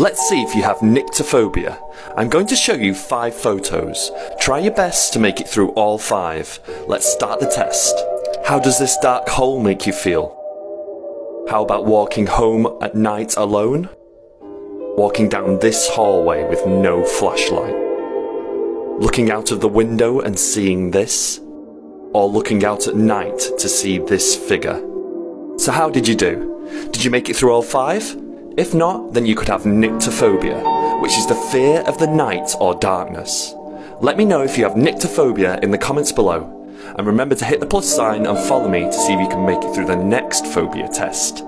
Let's see if you have nyctophobia. I'm going to show you five photos. Try your best to make it through all five. Let's start the test. How does this dark hole make you feel? How about walking home at night alone? Walking down this hallway with no flashlight? Looking out of the window and seeing this? Or looking out at night to see this figure? So how did you do? Did you make it through all five? If not, then you could have nyctophobia, which is the fear of the night or darkness. Let me know if you have nyctophobia in the comments below. And remember to hit the plus sign and follow me to see if you can make it through the next phobia test.